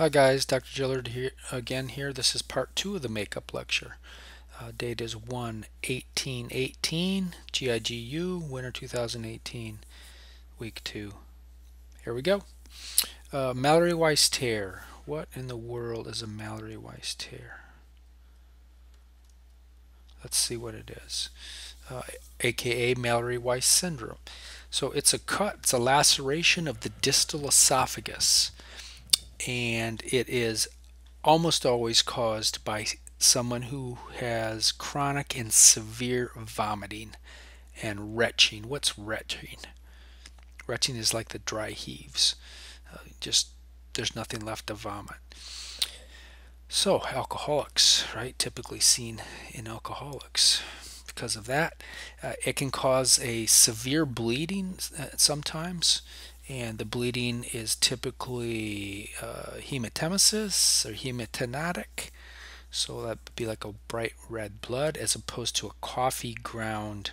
Hi guys, Dr. Gillard here again here. This is part two of the makeup lecture. Uh, date is 1 18 18 GIGU winter 2018 week 2. Here we go. Uh, Mallory Weiss tear. What in the world is a Mallory Weiss tear? Let's see what it is. Uh, aka Mallory Weiss syndrome. So it's a cut, it's a laceration of the distal esophagus and it is almost always caused by someone who has chronic and severe vomiting and retching. What's retching? Retching is like the dry heaves. Uh, just there's nothing left to vomit. So alcoholics, right? Typically seen in alcoholics. Because of that, uh, it can cause a severe bleeding uh, sometimes and the bleeding is typically uh, hematemesis or hematinatic so that would be like a bright red blood as opposed to a coffee ground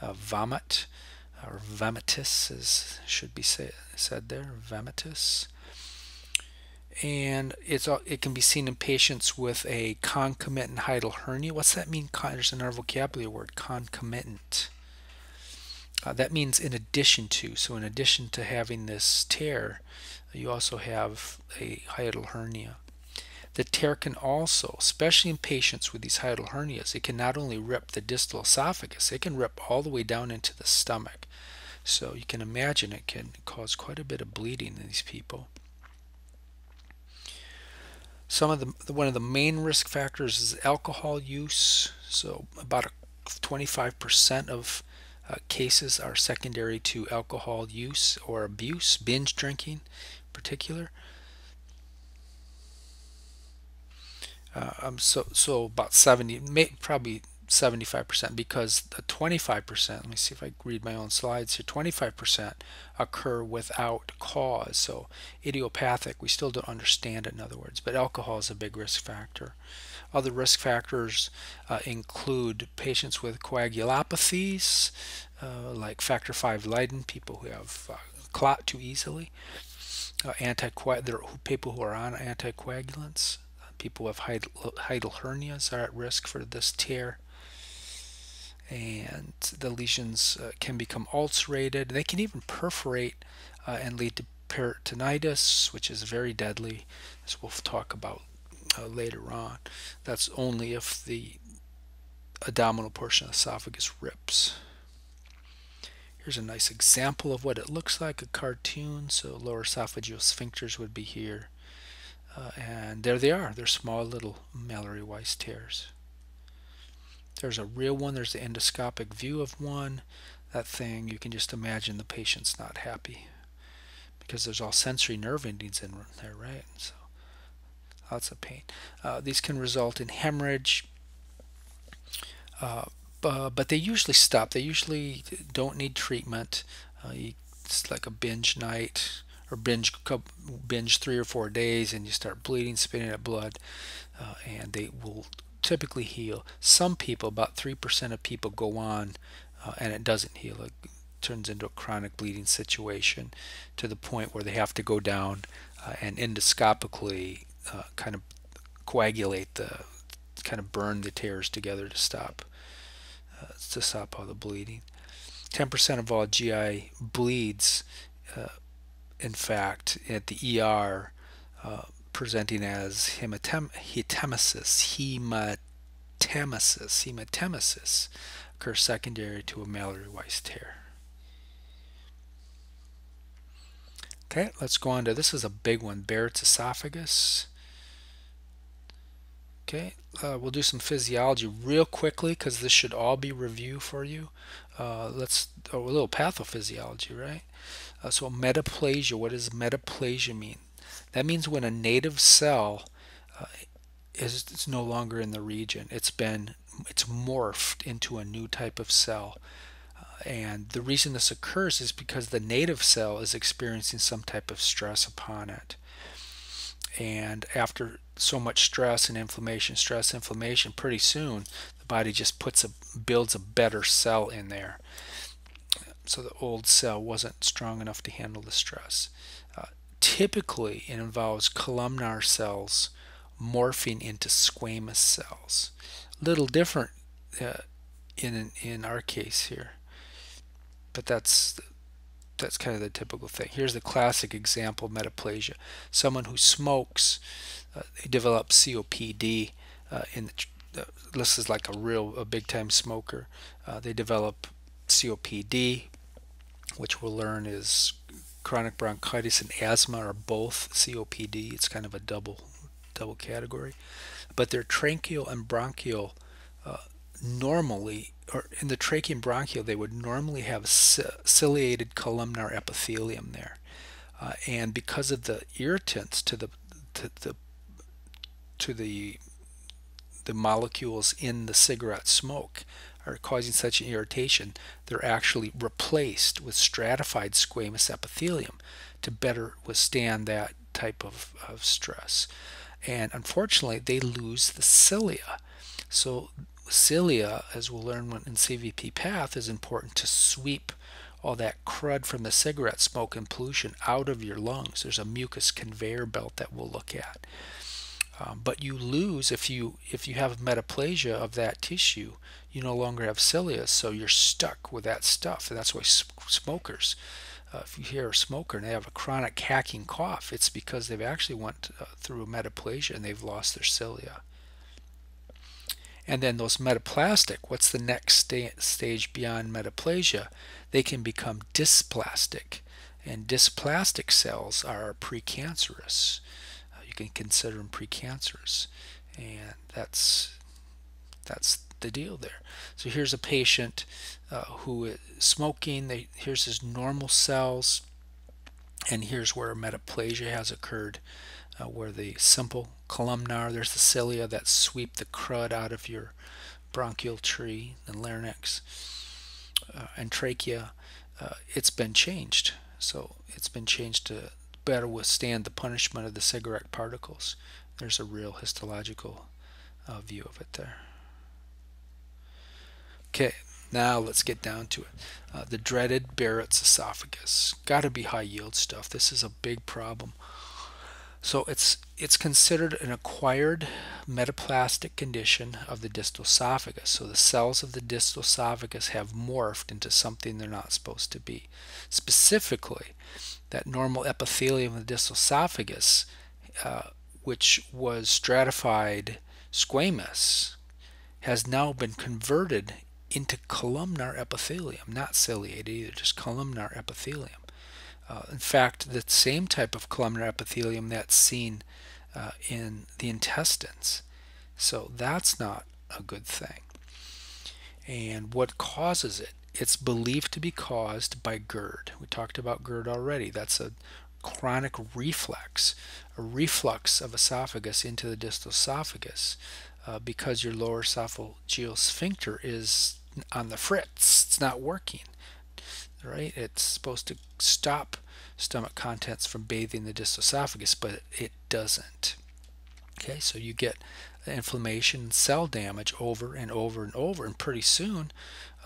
uh, vomit or vomitus as should be say, said there vomitus and it's it can be seen in patients with a concomitant hiatal hernia. What's that mean? There's another vocabulary word concomitant uh, that means in addition to, so in addition to having this tear, you also have a hiatal hernia. The tear can also, especially in patients with these hiatal hernias, it can not only rip the distal esophagus, it can rip all the way down into the stomach. So you can imagine it can cause quite a bit of bleeding in these people. Some of the one of the main risk factors is alcohol use. So about 25% of uh, cases are secondary to alcohol use or abuse, binge drinking in particular. Uh, um, so, so about 70, may, probably 75% because the 25%, let me see if I read my own slides here, 25% occur without cause. So idiopathic, we still don't understand it in other words, but alcohol is a big risk factor. Other risk factors uh, include patients with coagulopathies, uh, like factor V Leiden, people who have uh, clot too easily, uh, people who are on anticoagulants, people with hiatal hernias are at risk for this tear and the lesions uh, can become ulcerated. They can even perforate uh, and lead to peritonitis, which is very deadly, as we'll talk about uh, later on. That's only if the abdominal portion of the esophagus rips. Here's a nice example of what it looks like, a cartoon. So lower esophageal sphincters would be here. Uh, and there they are. They're small little Mallory Weiss tears. There's a real one. There's the endoscopic view of one. That thing, you can just imagine the patient's not happy because there's all sensory nerve endings in there, right? So lots of pain. Uh, these can result in hemorrhage, uh, but they usually stop. They usually don't need treatment. Uh, it's like a binge night or binge binge three or four days, and you start bleeding, spitting out blood, uh, and they will typically heal. Some people, about three percent of people, go on, uh, and it doesn't heal. It turns into a chronic bleeding situation to the point where they have to go down uh, and endoscopically uh, kind of coagulate the kind of burn the tears together to stop uh, to stop all the bleeding 10% of all GI bleeds uh, in fact at the ER presenting as hematem hematemesis hematemesis hematemesis occurs secondary to a Mallory Weiss tear Okay, let's go on to this is a big one, Barrett's esophagus. Okay, uh, we'll do some physiology real quickly because this should all be review for you. Uh, let's oh, a little pathophysiology, right? Uh, so metaplasia. What does metaplasia mean? That means when a native cell uh, is no longer in the region. It's been it's morphed into a new type of cell. Uh, and the reason this occurs is because the native cell is experiencing some type of stress upon it and after so much stress and inflammation stress inflammation pretty soon the body just puts a builds a better cell in there so the old cell wasn't strong enough to handle the stress typically it involves columnar cells morphing into squamous cells. Little different uh, in in our case here, but that's that's kind of the typical thing. Here's the classic example metaplasia. Someone who smokes, uh, they develop COPD uh, in the, uh, this is like a real a big time smoker. Uh, they develop COPD, which we'll learn is chronic bronchitis and asthma are both COPD. It's kind of a double double category, but their tracheal and bronchial uh, normally, or in the trachea and bronchial, they would normally have ciliated columnar epithelium there, uh, and because of the irritants to the to the to the the molecules in the cigarette smoke are causing such an irritation, they're actually replaced with stratified squamous epithelium to better withstand that type of, of stress. And unfortunately, they lose the cilia. So cilia, as we'll learn in CVP path, is important to sweep all that crud from the cigarette smoke and pollution out of your lungs. There's a mucus conveyor belt that we'll look at. Um, but you lose if you if you have metaplasia of that tissue, you no longer have cilia, so you're stuck with that stuff. And that's why smokers, uh, if you hear a smoker and they have a chronic hacking cough, it's because they've actually went uh, through a metaplasia and they've lost their cilia. And then those metaplastic, what's the next sta stage beyond metaplasia? They can become dysplastic. And dysplastic cells are precancerous you can consider them precancerous and that's that's the deal there. So here's a patient uh, who is smoking. They, here's his normal cells and here's where metaplasia has occurred uh, where the simple columnar there's the cilia that sweep the crud out of your bronchial tree and larynx uh, and trachea. Uh, it's been changed. So it's been changed to better withstand the punishment of the cigarette particles. There's a real histological uh, view of it there. Okay, now let's get down to it. Uh, the dreaded Barrett's esophagus. Got to be high yield stuff. This is a big problem. So it's it's considered an acquired metaplastic condition of the distal esophagus. So the cells of the distal esophagus have morphed into something they're not supposed to be. Specifically, that normal epithelium of the distal esophagus, uh, which was stratified squamous, has now been converted into columnar epithelium, not ciliated either, just columnar epithelium. Uh, in fact, the same type of columnar epithelium that's seen uh, in the intestines. So that's not a good thing. And what causes it? It's believed to be caused by GERD. We talked about GERD already. That's a chronic reflux, a reflux of esophagus into the distal esophagus uh, because your lower esophageal sphincter is on the fritz. It's not working. Right? It's supposed to stop stomach contents from bathing the distal esophagus, but it doesn't. Okay, so you get inflammation, cell damage over and over and over, and pretty soon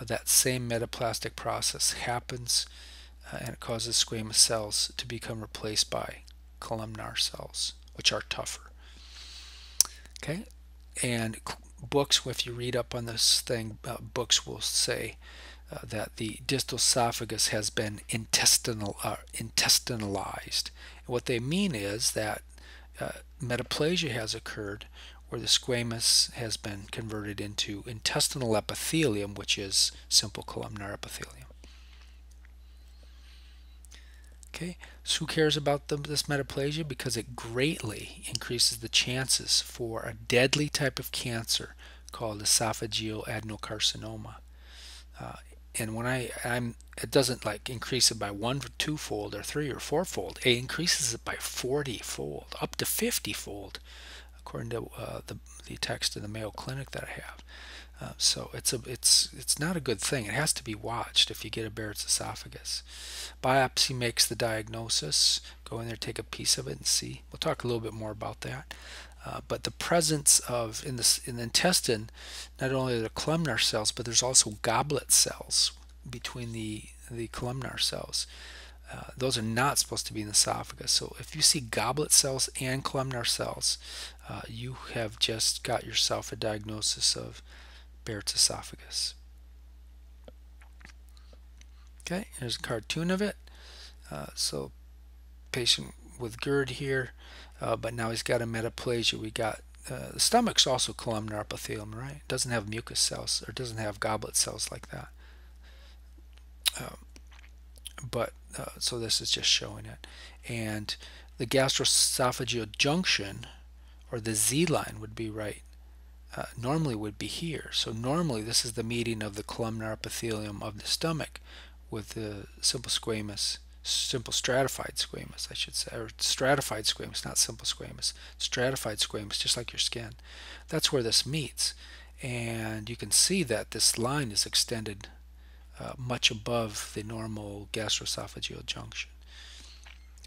that same metaplastic process happens uh, and it causes squamous cells to become replaced by columnar cells, which are tougher. Okay, and books, if you read up on this thing, uh, books will say uh, that the distal esophagus has been intestinal, uh, intestinalized. And what they mean is that uh, metaplasia has occurred where the squamous has been converted into intestinal epithelium, which is simple columnar epithelium. Okay, so who cares about the, this metaplasia? Because it greatly increases the chances for a deadly type of cancer called esophageal adenocarcinoma. Uh, and when I I'm it doesn't like increase it by one two fold, or three or four fold. it increases it by 40 fold up to 50 fold according to uh, the, the text in the Mayo Clinic that I have. Uh, so it's a it's it's not a good thing. It has to be watched if you get a Barrett's esophagus. Biopsy makes the diagnosis. Go in there take a piece of it and see. We'll talk a little bit more about that. Uh, but the presence of in the in the intestine, not only there columnar cells, but there's also goblet cells between the the columnar cells. Uh, those are not supposed to be in the esophagus. So if you see goblet cells and columnar cells, uh, you have just got yourself a diagnosis of Barrett's esophagus. Okay, here's a cartoon of it. Uh, so patient with GERD here, uh, but now he's got a metaplasia. We got uh, the stomach's also columnar epithelium, right? It doesn't have mucus cells or doesn't have goblet cells like that. Um, but uh, so this is just showing it. And the gastroesophageal junction or the Z line would be right. Uh, normally would be here. So normally this is the meeting of the columnar epithelium of the stomach with the simple squamous, simple stratified squamous, I should say, or stratified squamous, not simple squamous, stratified squamous, just like your skin. That's where this meets. And you can see that this line is extended uh, much above the normal gastroesophageal junction.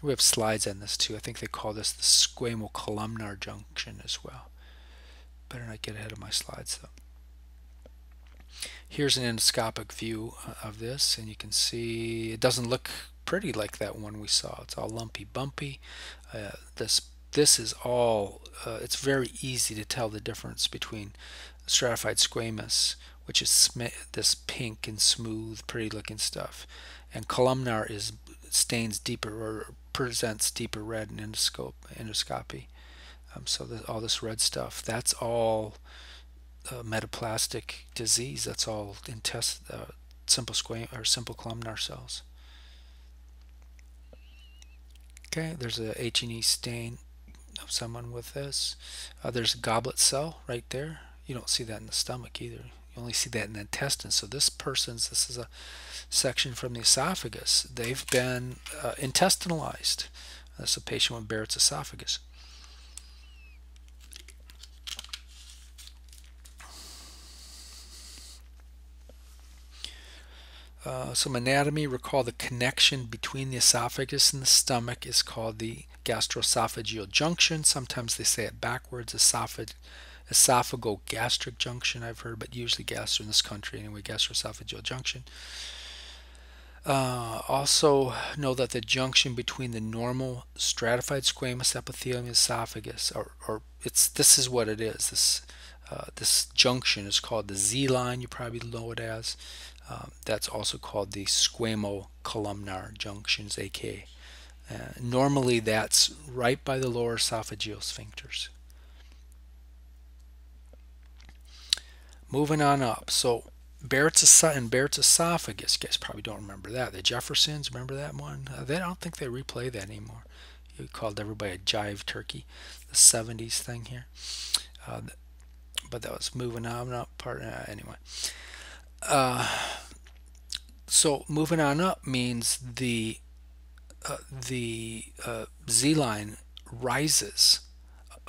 We have slides on this too. I think they call this the squamocolumnar junction as well. Better not get ahead of my slides though. Here's an endoscopic view uh, of this and you can see it doesn't look pretty like that one we saw. It's all lumpy bumpy. Uh, this this is all, uh, it's very easy to tell the difference between stratified squamous which is this pink and smooth, pretty looking stuff. And columnar is stains deeper or presents deeper red in endoscope, endoscopy. Um, so the, all this red stuff, that's all uh, metaplastic disease. That's all intest, uh, simple squam or simple columnar cells. Okay, there's a H&E stain of someone with this. Uh, there's a goblet cell right there. You don't see that in the stomach either. Only see that in the intestines. So this person's, this is a section from the esophagus. They've been uh, intestinalized. That's a patient with Barrett's esophagus. Uh, some anatomy, recall the connection between the esophagus and the stomach is called the gastroesophageal junction. Sometimes they say it backwards, esophagus esophagogastric junction I've heard, but usually gastro in this country anyway, gastroesophageal junction. Uh, also know that the junction between the normal stratified squamous epithelium esophagus, or, or it's this is what it is. This uh, this junction is called the Z line. You probably know it as. Um, that's also called the squamocolumnar junctions, AK. Uh, normally, that's right by the lower esophageal sphincters. Moving on up. So Barrett's and Barrett's esophagus. You guys probably don't remember that. The Jeffersons, remember that one? Uh, they don't think they replay that anymore. You called everybody a jive turkey. The 70s thing here. Uh, but that was moving on up part. Uh, anyway. Uh, so moving on up means the uh, the uh, Z line rises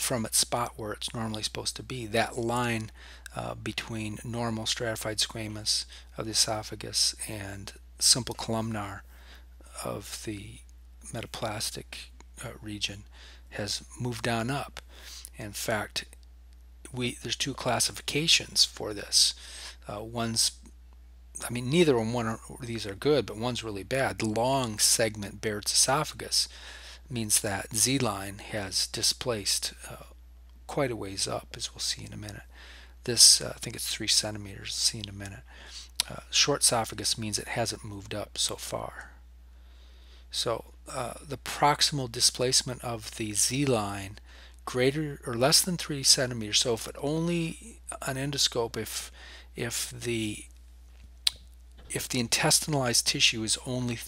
from its spot where it's normally supposed to be. That line uh, between normal stratified squamous of the esophagus and simple columnar of the metaplastic uh, region has moved on up. In fact, we there's two classifications for this. Uh, one's I mean, neither one of these are good, but one's really bad. The long segment Barrett's esophagus means that Z line has displaced uh, quite a ways up, as we'll see in a minute. This, uh, I think it's three centimeters, see in a minute. Uh, short esophagus means it hasn't moved up so far. So uh, the proximal displacement of the Z line greater or less than three centimeters. So if it only an endoscope, if if the if the intestinalized tissue is only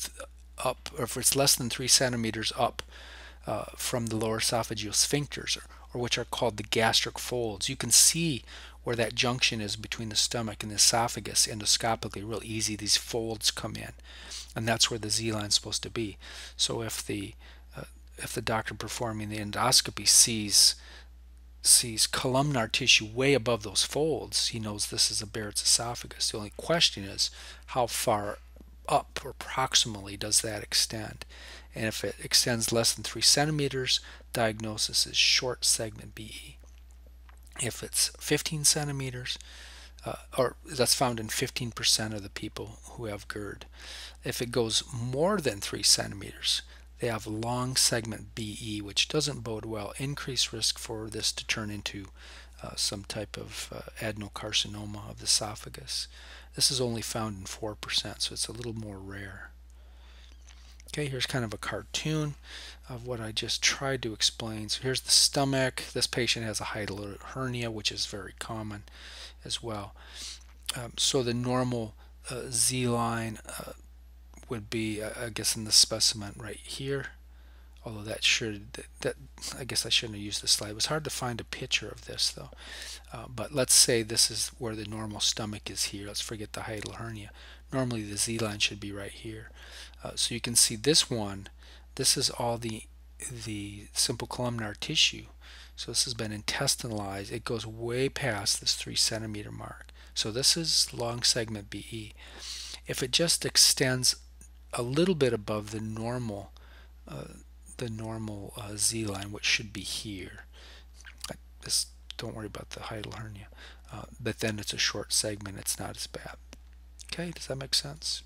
up, or if it's less than three centimeters up uh, from the lower esophageal sphincters, or, or which are called the gastric folds, you can see where that junction is between the stomach and the esophagus endoscopically. Real easy these folds come in and that's where the Z line is supposed to be. So if the uh, if the doctor performing the endoscopy sees sees columnar tissue way above those folds he knows this is a Barrett's esophagus. The only question is how far up or proximally does that extend and if it extends less than three centimeters diagnosis is short segment BE if it's 15 centimeters, uh, or that's found in 15% of the people who have GERD. If it goes more than 3 centimeters, they have long segment BE, which doesn't bode well. Increased risk for this to turn into uh, some type of uh, adenocarcinoma of the esophagus. This is only found in 4%, so it's a little more rare. Okay, here's kind of a cartoon of what I just tried to explain. So here's the stomach. This patient has a hiatal hernia, which is very common as well. Um, so the normal uh, Z line uh, would be, uh, I guess, in the specimen right here. Although that should, that, that, I guess I shouldn't have used the slide. It was hard to find a picture of this though. Uh, but let's say this is where the normal stomach is here. Let's forget the hiatal hernia. Normally the Z line should be right here. Uh, so you can see this one, this is all the the simple columnar tissue. So this has been intestinalized. It goes way past this three centimeter mark. So this is long segment BE. If it just extends a little bit above the normal uh, the normal uh, Z line, which should be here. This don't worry about the hiatal hernia. Uh, but then it's a short segment. It's not as bad. Okay, does that make sense?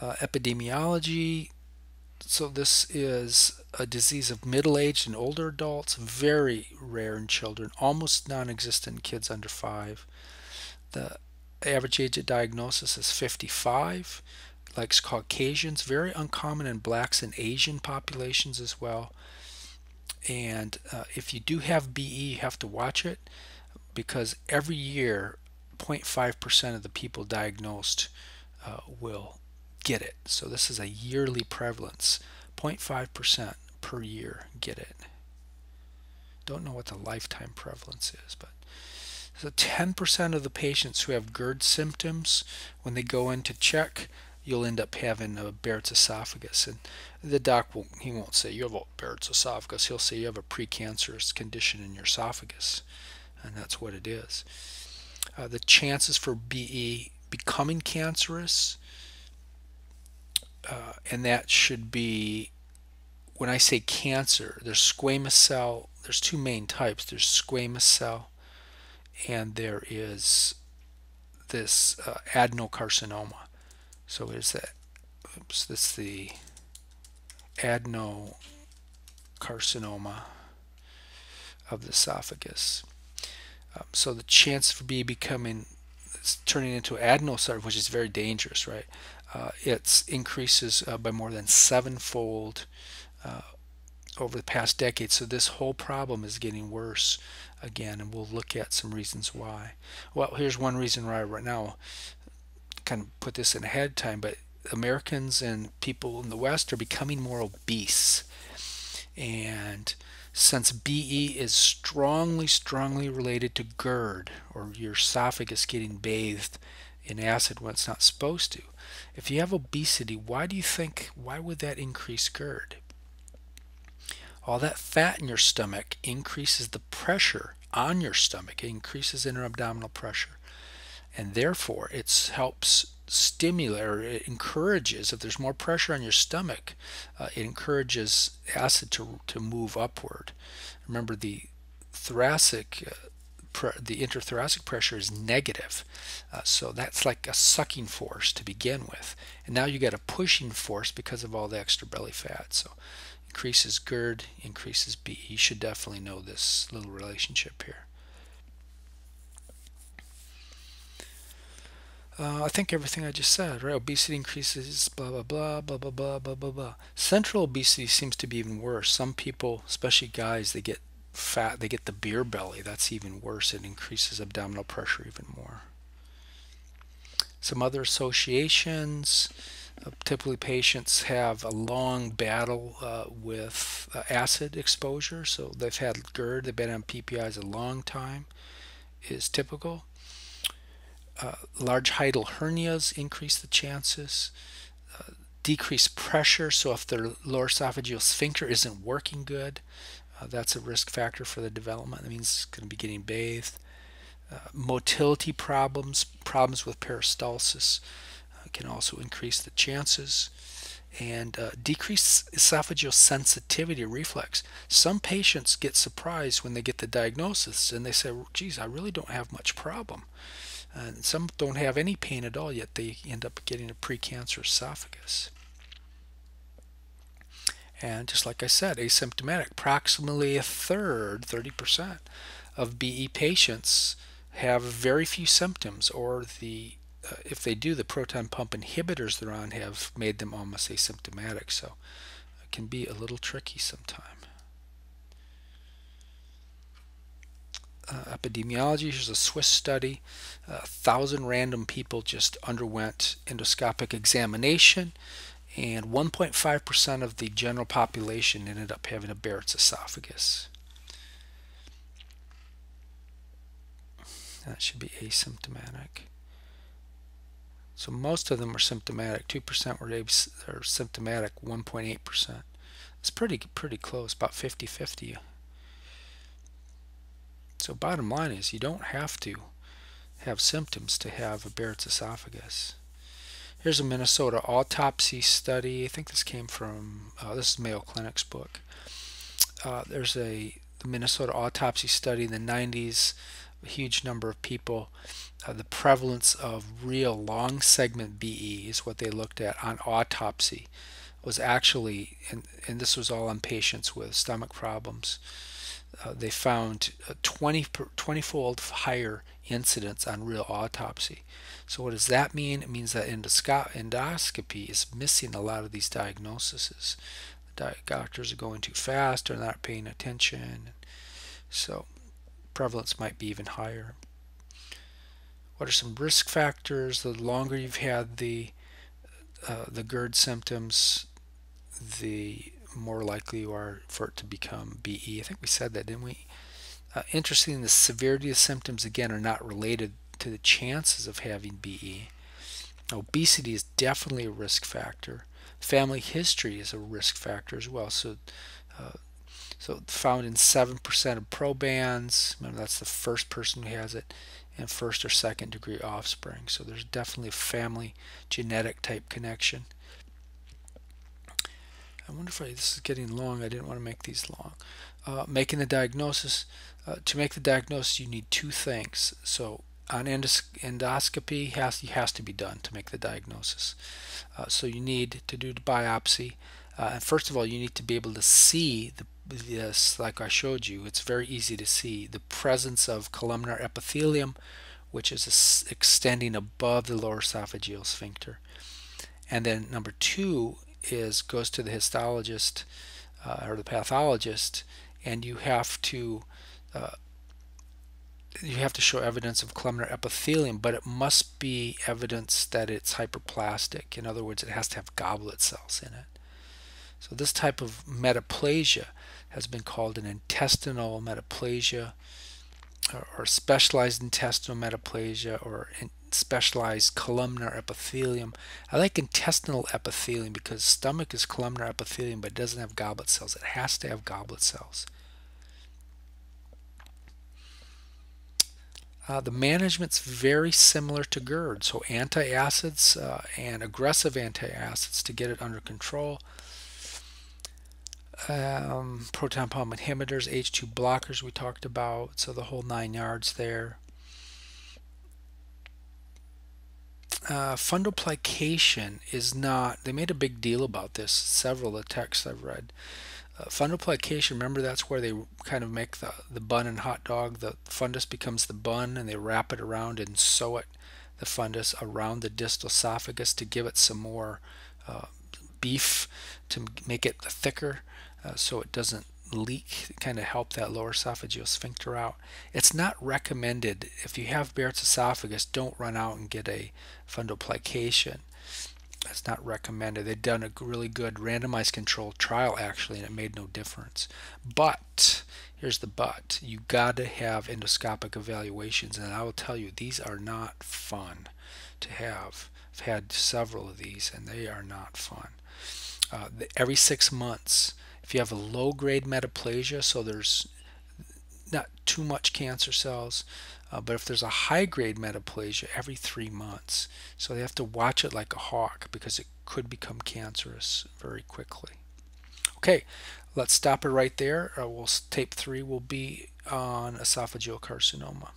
Uh, epidemiology. So this is a disease of middle-aged and older adults, very rare in children, almost non-existent in kids under five. The average age of diagnosis is 55. Likes Caucasians, very uncommon in blacks and Asian populations as well. And uh, if you do have BE, you have to watch it because every year 0.5% of the people diagnosed uh, will get it. So this is a yearly prevalence. 0.5% per year get it. Don't know what the lifetime prevalence is, but so 10% of the patients who have GERD symptoms, when they go in to check, you'll end up having a Barrett's esophagus. And the doc won't, he won't say you have a Barrett's esophagus. He'll say you have a precancerous condition in your esophagus. And that's what it is. Uh, the chances for BE becoming cancerous uh, and that should be when I say cancer, there's squamous cell. There's two main types. There's squamous cell, and there is this uh, adenocarcinoma. So is that? Oops, this the adenocarcinoma of the esophagus. Um, so the chance for B becoming turning into adenosarcoma, which is very dangerous, right? uh, it increases uh, by more than sevenfold uh, over the past decade. So this whole problem is getting worse again, and we'll look at some reasons why. Well, here's one reason why right now, kind of put this in ahead time, but Americans and people in the West are becoming more obese. And since BE is strongly, strongly related to GERD, or your esophagus getting bathed in acid when it's not supposed to, if you have obesity, why do you think, why would that increase GERD? All that fat in your stomach increases the pressure on your stomach. It increases interabdominal pressure. And therefore, it helps stimulate or it encourages, if there's more pressure on your stomach, uh, it encourages acid to, to move upward. Remember, the thoracic uh, the interthoracic pressure is negative. Uh, so that's like a sucking force to begin with. And now you get a pushing force because of all the extra belly fat. So increases GERD, increases B. You should definitely know this little relationship here. Uh, I think everything I just said, right? Obesity increases, blah, blah, blah, blah, blah, blah, blah, blah, blah. Central obesity seems to be even worse. Some people, especially guys, they get fat, they get the beer belly. That's even worse. It increases abdominal pressure even more. Some other associations. Uh, typically, patients have a long battle uh, with uh, acid exposure. So they've had GERD, they've been on PPIs a long time, is typical. Uh, large hiatal hernias increase the chances. Uh, decreased pressure, so if their lower esophageal sphincter isn't working good, uh, that's a risk factor for the development. That means it's going to be getting bathed. Uh, motility problems, problems with peristalsis uh, can also increase the chances. and uh, decreased esophageal sensitivity reflex. Some patients get surprised when they get the diagnosis and they say, geez, I really don't have much problem. And some don't have any pain at all, yet they end up getting a precancerous esophagus. And just like I said, asymptomatic, approximately a third, 30% of BE patients have very few symptoms or the uh, if they do the proton pump inhibitors they're on have made them almost asymptomatic so it can be a little tricky sometime uh, epidemiology here's a Swiss study a thousand random people just underwent endoscopic examination and 1.5% of the general population ended up having a Barrett's esophagus that should be asymptomatic so most of them were symptomatic. 2% were, were symptomatic, 1.8%. It's pretty pretty close, about 50-50. So bottom line is you don't have to have symptoms to have a Barrett's esophagus. Here's a Minnesota autopsy study. I think this came from, uh, this is Mayo Clinic's book. Uh, there's a the Minnesota autopsy study in the 90s, a huge number of people uh, the prevalence of real long segment BE is what they looked at on autopsy It was actually and, and this was all on patients with stomach problems uh, they found 20 20 fold higher incidence on real autopsy. So what does that mean? It means that endoscopy is missing a lot of these diagnoses. The doctors are going too fast they're not paying attention so prevalence might be even higher. What are some risk factors? The longer you've had the uh, the GERD symptoms, the more likely you are for it to become BE. I think we said that, didn't we? Uh, interesting, the severity of symptoms again are not related to the chances of having BE. Obesity is definitely a risk factor. Family history is a risk factor as well. So, uh, so found in 7% of probands. Remember, that's the first person who has it and first or second degree offspring. So there's definitely a family genetic type connection. I wonder if I, this is getting long. I didn't want to make these long. Uh, making the diagnosis. Uh, to make the diagnosis, you need two things. So on endos endoscopy has has to be done to make the diagnosis. Uh, so you need to do the biopsy. Uh, and first of all, you need to be able to see the this, like I showed you, it's very easy to see the presence of columnar epithelium, which is extending above the lower esophageal sphincter. And then number two is goes to the histologist uh, or the pathologist, and you have to uh, you have to show evidence of columnar epithelium, but it must be evidence that it's hyperplastic. In other words, it has to have goblet cells in it. So this type of metaplasia has been called an intestinal metaplasia or, or specialized intestinal metaplasia or in specialized columnar epithelium. I like intestinal epithelium because stomach is columnar epithelium but doesn't have goblet cells. It has to have goblet cells. Uh, the management's very similar to GERD, so antacids uh, and aggressive antacids to get it under control um, proton pump inhibitors, H2 blockers we talked about, so the whole nine yards there. Uh, fundoplication is not, they made a big deal about this, several of the texts I've read. Uh, fundoplication, remember that's where they kind of make the, the bun and hot dog, the fundus becomes the bun and they wrap it around and sew it, the fundus, around the distal esophagus to give it some more uh, beef to make it thicker uh, so it doesn't leak, kind of help that lower esophageal sphincter out. It's not recommended if you have Barrett's esophagus, don't run out and get a fundoplication. That's not recommended. They've done a really good randomized controlled trial actually, and it made no difference. But here's the but: you got to have endoscopic evaluations, and I will tell you these are not fun to have. I've had several of these, and they are not fun. Uh, the, every six months if you have a low grade metaplasia, so there's not too much cancer cells. Uh, but if there's a high grade metaplasia, every three months. So they have to watch it like a hawk because it could become cancerous very quickly. Okay, let's stop it right there. Uh, we'll tape three will be on esophageal carcinoma.